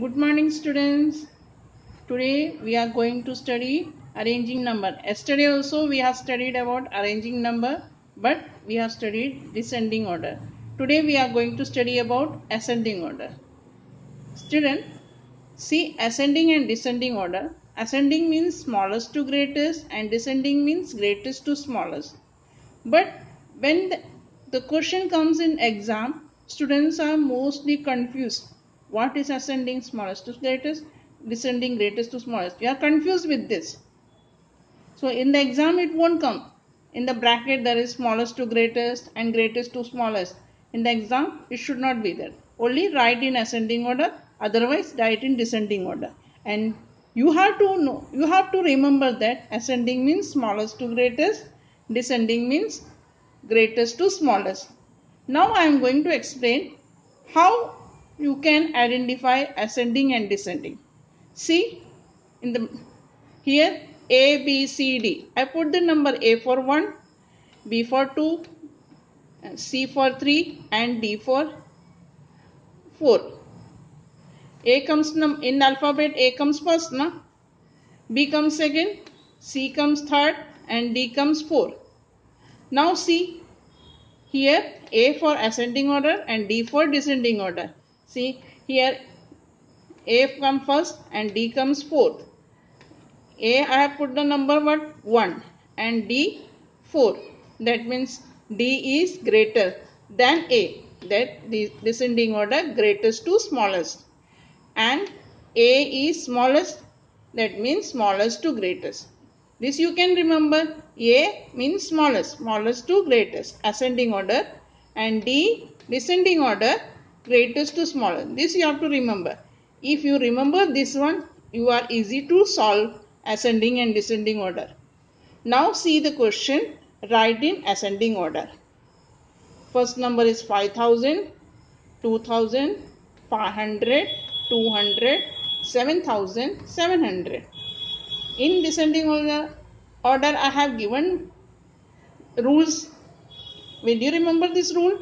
Good morning students. Today we are going to study arranging number. Yesterday also we have studied about arranging number but we have studied descending order. Today we are going to study about ascending order. Student, see ascending and descending order. Ascending means smallest to greatest and descending means greatest to smallest. But when the, the question comes in exam, students are mostly confused what is ascending smallest to greatest? Descending greatest to smallest. You are confused with this. So in the exam it won't come. In the bracket there is smallest to greatest and greatest to smallest. In the exam it should not be there. Only write in ascending order. Otherwise write in descending order. And you have to know you have to remember that ascending means smallest to greatest descending means greatest to smallest. Now i am going to explain how you can identify ascending and descending. See in the here A, B, C, D. I put the number A for 1, B for 2, C for 3 and D for 4. A comes in alphabet A comes first na B comes second, C comes third and D comes 4. Now see here A for ascending order and D for descending order. See here A comes first and D comes fourth. A I have put the number what 1 and D 4. That means D is greater than A. That the descending order greatest to smallest. And A is smallest. That means smallest to greatest. This you can remember. A means smallest, smallest to greatest, ascending order. And D descending order, greatest to smallest. This you have to remember. If you remember this one, you are easy to solve ascending and descending order. Now see the question, write in ascending order. First number is 5000, 2000, 500, 200, 7700. In descending order, order I have given rules. Will you remember this rule?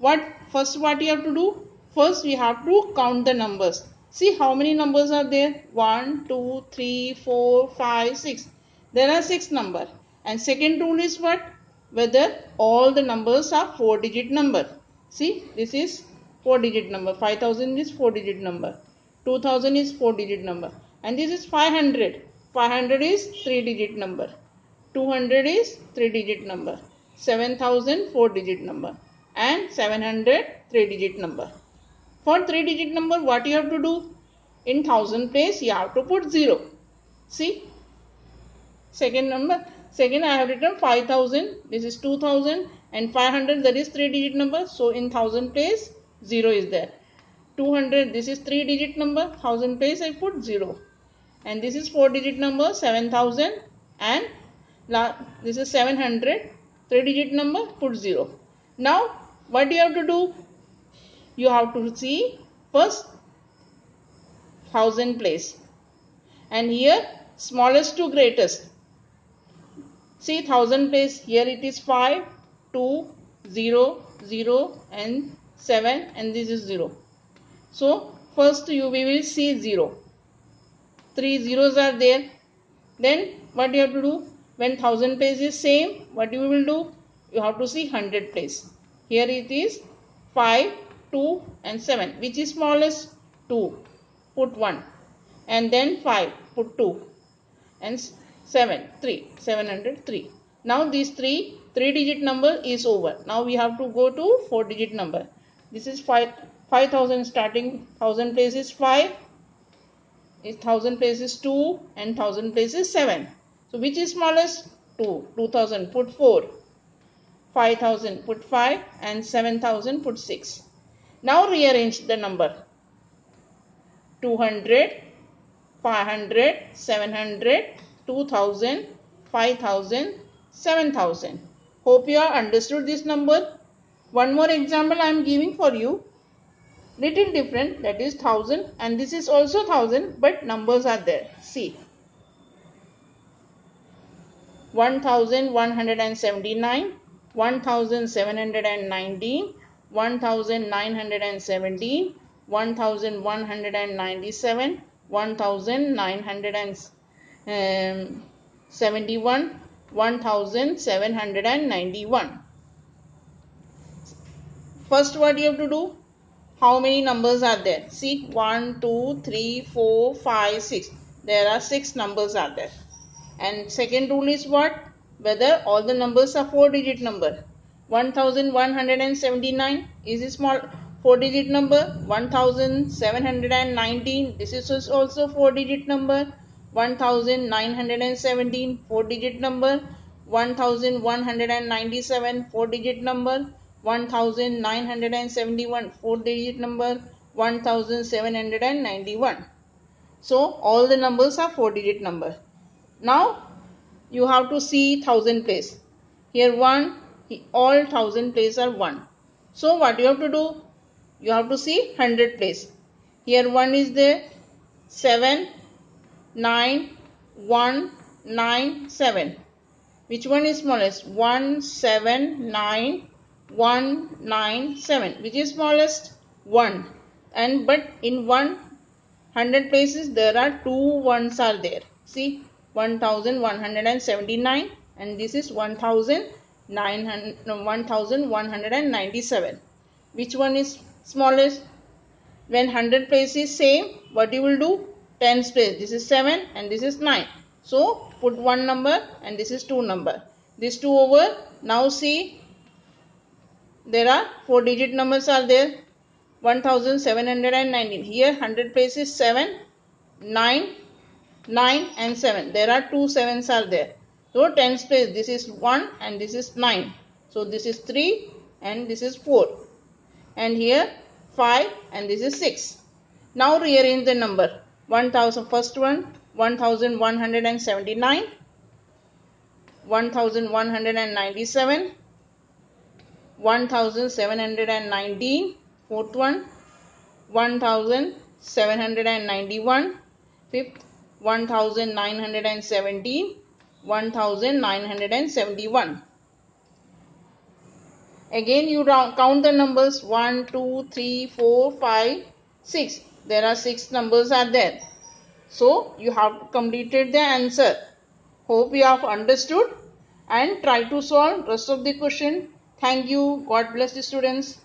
What first what you have to do? First we have to count the numbers. See how many numbers are there? 1, 2, 3, 4, 5, 6. There are 6 number. And second rule is what? Whether all the numbers are 4 digit number. See this is 4 digit number. 5000 is 4 digit number. 2000 is 4 digit number. And this is 500. 500 is 3 digit number. 200 is 3 digit number. 7000 4 digit number. And 700 3 digit number. For 3 digit number what you have to do? In 1000 place you have to put 0. See? Second number. Second I have written 5000. This is 2000 and 500 that is 3 digit number. So in 1000 place 0 is there. 200 this is 3 digit number. 1000 place I put 0. And this is 4 digit number 7000 and this is 700 3 digit number put 0. Now what do you have to do? You have to see first 1000 place and here smallest to greatest. See 1000 place here it is 5, 2, 0, 0 and 7 and this is 0. So first you we will see 0. 3 zeros are there. Then what you have to do? When 1000 place is same what you will do? You have to see 100 place. Here it is 5, 2 and 7. Which is smallest? 2. Put 1. And then 5. Put 2. And 7. 3. 703. Now these 3, 3 digit number is over. Now we have to go to 4 digit number. This is 5, 5000 starting 1000 place is 5. Is 1000 place is 2 and 1000 place is 7. So which is smallest? 2. 2000 put 4. 5000 put 5 and 7000 put 6. Now rearrange the number. 200, 500, 700, 2000, 5000, 7000. Hope you have understood this number. One more example I am giving for you. Little different that is 1000 and this is also 1000 but numbers are there. See. 1179, 1719, 1917, 1197, 1971, 1791. First what you have to do? How many numbers are there? See 1, 2, 3, 4, 5, 6. There are 6 numbers are there. And second rule is what? Whether all the numbers are 4 digit number. 1179 is a small 4 digit number 1719 this is also 4 digit number. 1917 4 digit number. 1197 4 digit number. 1971 4 digit number 1791 so all the numbers are 4 digit number. Now you have to see thousand place here one all thousand place are 1 so what you have to do? You have to see 100 place here 1 is there 7 9 1 9 7 which one is smallest? 1 7 9 1 9 7 which is smallest? 1 and but in 100 places there are two ones are there. See 1179 and this is 1197 which one is smallest? When 100 place is same what you will do? 10 place this is 7 and this is 9 so put one number and this is two number. This two over. Now see there are four digit numbers are there. 1719 here 100 place is 7 9 9 and 7 there are two sevens are there so tens place this is 1 and this is 9 so this is 3 and this is 4 and here 5 and this is 6. Now rearrange the number. 1000 first one 1179 1197 1719 fourth one 1791 fifth 1917 1971 Again you count the numbers 1, 2, 3, 4, 5, 6. There are 6 numbers are there. So you have completed the answer. Hope you have understood and try to solve rest of the question. Thank you. God bless the students.